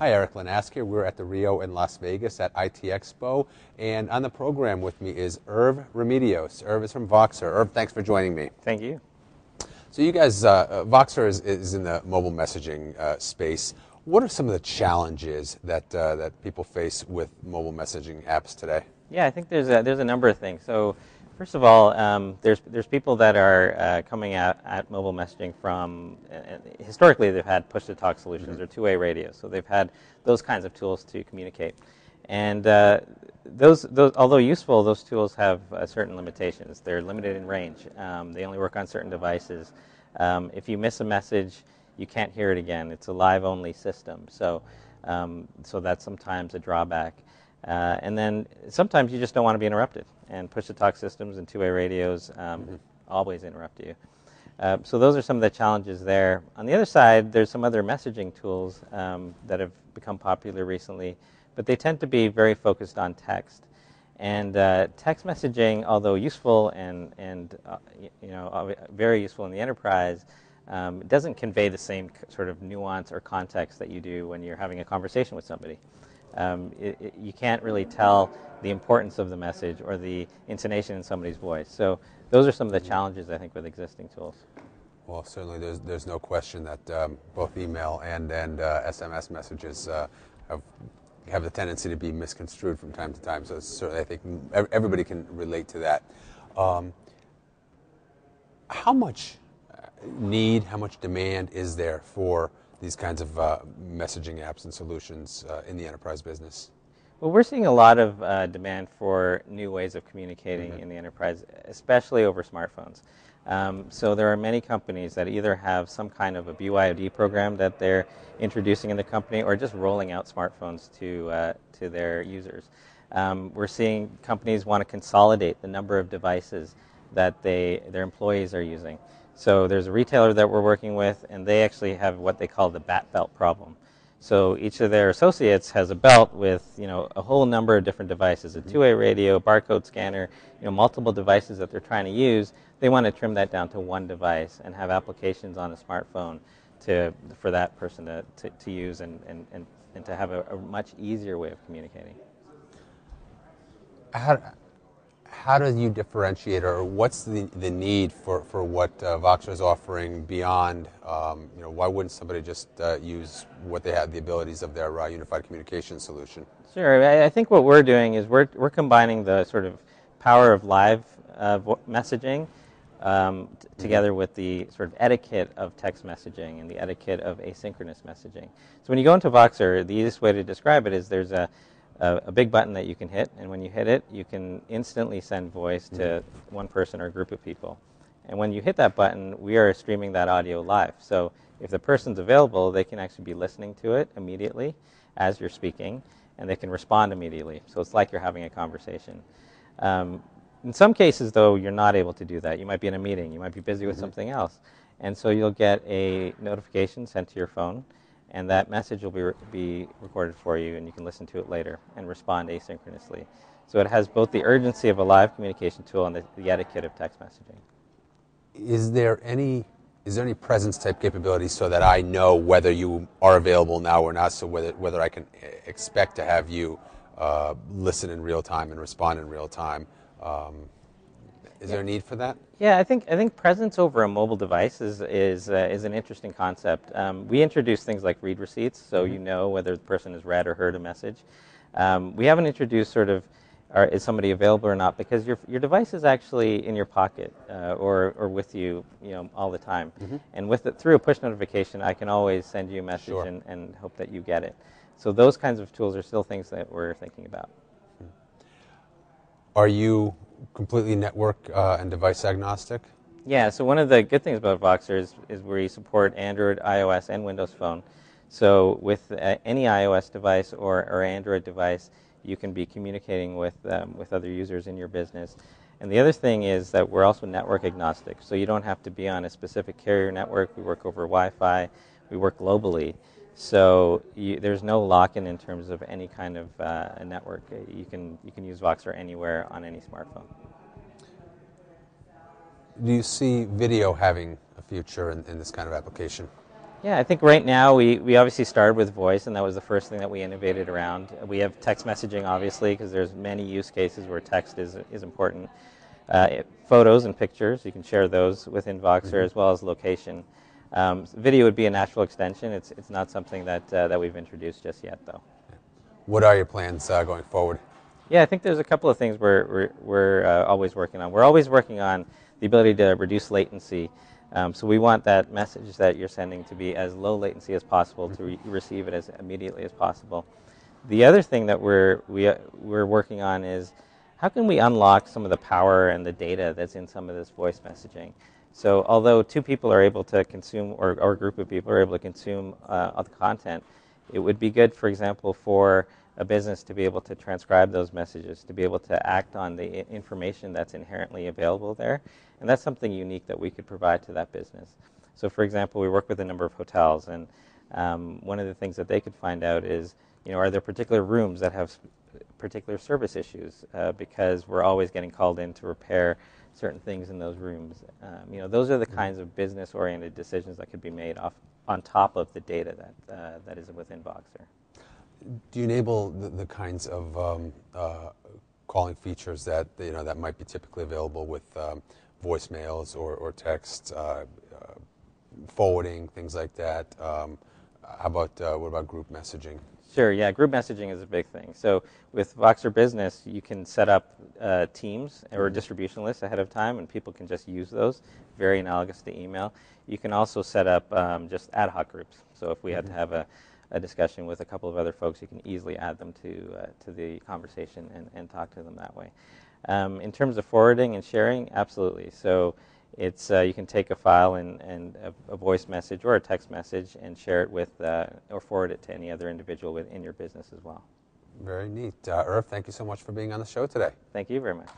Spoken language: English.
Hi, Eric Linask here. We're at the Rio in Las Vegas at IT Expo, and on the program with me is Irv Remedios. Irv is from Voxer. Irv, thanks for joining me. Thank you. So you guys, uh, uh, Voxer is, is, in the mobile messaging uh, space. What are some of the challenges that uh, that people face with mobile messaging apps today? Yeah, I think there's a, there's a number of things. So First of all, um, there's there's people that are uh, coming at, at mobile messaging from uh, historically they've had push to talk solutions mm-hmm. or two way radios, so they've had those kinds of tools to communicate, and uh, those those although useful, those tools have uh, certain limitations. They're limited in range. Um, they only work on certain devices. Um, if you miss a message, you can't hear it again. It's a live only system, so um, so that's sometimes a drawback. Uh, and then sometimes you just don't want to be interrupted, and push-to-talk systems and two-way radios um, mm-hmm. always interrupt you. Uh, so those are some of the challenges there. On the other side, there's some other messaging tools um, that have become popular recently, but they tend to be very focused on text. And uh, text messaging, although useful and, and uh, you know, very useful in the enterprise, um, doesn't convey the same sort of nuance or context that you do when you're having a conversation with somebody um, it, it, you can't really tell the importance of the message or the intonation in somebody's voice. So those are some of the challenges I think with existing tools. Well, certainly there's, there's no question that um, both email and, and uh, SMS messages uh, have, have the tendency to be misconstrued from time to time. So certainly I think everybody can relate to that. Um, how much uh, need, how much demand is there for these kinds of uh, messaging apps and solutions uh, in the enterprise business? Well, we're seeing a lot of uh, demand for new ways of communicating mm-hmm. in the enterprise, especially over smartphones. Um, so there are many companies that either have some kind of a BYOD program that they're introducing in the company, or just rolling out smartphones to uh, to their users. Um, we're seeing companies want to consolidate the number of devices that they their employees are using. So there's a retailer that we're working with, and they actually have what they call the bat belt problem. So each of their associates has a belt with you know a whole number of different devices, a mm-hmm. two-way radio, barcode scanner, you know multiple devices that they're trying to use. They want to trim that down to one device and have applications on a smartphone to for that person to, to, to use and, and, and, and to have a, a much easier way of communicating. How, how do you differentiate, or what's the, the need for, for what uh, Voxer is offering beyond, um, you know, why wouldn't somebody just uh, use what they have, the abilities of their uh, unified communication solution? Sure. I, I, think what we're doing is we're, we're combining the sort of power of live uh, messaging um, t- mm-hmm. together with the sort of etiquette of text messaging and the etiquette of asynchronous messaging. So when you go into Voxer, the easiest way to describe it is there's a a, a, big button that you can hit, and when you hit it, you can instantly send voice to mm-hmm. one person or a group of people. And when you hit that button, we are streaming that audio live. So if the person's available, they can actually be listening to it immediately as you're speaking, and they can respond immediately. So it's like you're having a conversation. Um, in some cases, though, you're not able to do that. You might be in a meeting, you might be busy with mm-hmm. something else. And so you'll get a notification sent to your phone and that message will be, re- be recorded for you, and you can listen to it later and respond asynchronously. So it has both the urgency of a live communication tool and the, the etiquette of text messaging. Is there any is there any presence type capability so that I know whether you are available now or not? So whether whether I can expect to have you uh, listen in real time and respond in real time. Um, is yeah. there a need for that? Yeah, I think I think presence over a mobile device is is uh, is an interesting concept. Um, we introduce things like read receipts, so mm-hmm. you know whether the person has read or heard a message. Um, we haven't introduced sort of are, is somebody available or not because your your device is actually in your pocket uh, or or with you you know all the time. Mm-hmm. And with it through a push notification, I can always send you a message sure. and, and hope that you get it. So those kinds of tools are still things that we're thinking about. Are you completely network uh, and device agnostic? Yeah, so one of the good things about Voxer is, is we support Android, iOS, and Windows Phone. So with uh, any iOS device or, or Android device, you can be communicating with, um, with other users in your business. And the other thing is that we're also network agnostic, so you don't have to be on a specific carrier network. We work over Wi Fi, we work globally. So you, there's no lock-in in terms of any kind of uh, network. You can you can use Voxer anywhere on any smartphone. Do you see video having a future in, in this kind of application? Yeah, I think right now we, we obviously started with voice, and that was the first thing that we innovated around. We have text messaging, obviously, because there's many use cases where text is, is important. Uh, it, photos and pictures, you can share those within Voxer mm-hmm. as well as location. Um, video would be a natural extension. It's, it's not something that, uh, that we've introduced just yet, though. What are your plans uh, going forward? Yeah, I think there's a couple of things we're, we're, we're uh, always working on. We're always working on the ability to reduce latency. Um, so we want that message that you're sending to be as low latency as possible to re- receive it as immediately as possible. The other thing that we're we, uh, we're working on is how can we unlock some of the power and the data that's in some of this voice messaging. So although two people are able to consume, or, or a group of people are able to consume uh, the content, it would be good, for example, for a business to be able to transcribe those messages, to be able to act on the information that's inherently available there. And that's something unique that we could provide to that business. So, for example, we work with a number of hotels, and um, one of the things that they could find out is, you know, are there particular rooms that have particular service issues? Uh, because we're always getting called in to repair certain things in those rooms. Um, you know, those are the kinds of business-oriented decisions that could be made off on top of the data that uh, that is within Voxer. do you enable the, the kinds of um, uh, calling features that you know that might be typically available with um, voicemails or, or text uh, uh, forwarding things like that? Um, how about uh, what about group messaging? Sure. Yeah, group messaging is a big thing. So with Voxer Business, you can set up uh, teams or mm-hmm. distribution lists ahead of time, and people can just use those. Very analogous to email. You can also set up um, just ad hoc groups. So if we had to mm-hmm. have a a discussion with a couple of other folks, you can easily add them to, uh, to the conversation and, and talk to them that way. Um, in terms of forwarding and sharing, absolutely. So it's, uh, you can take a file and, and a, a, voice message or a text message and share it with uh, or forward it to any other individual within your business as well. Very neat. Uh, Irv, thank you so much for being on the show today. Thank you very much.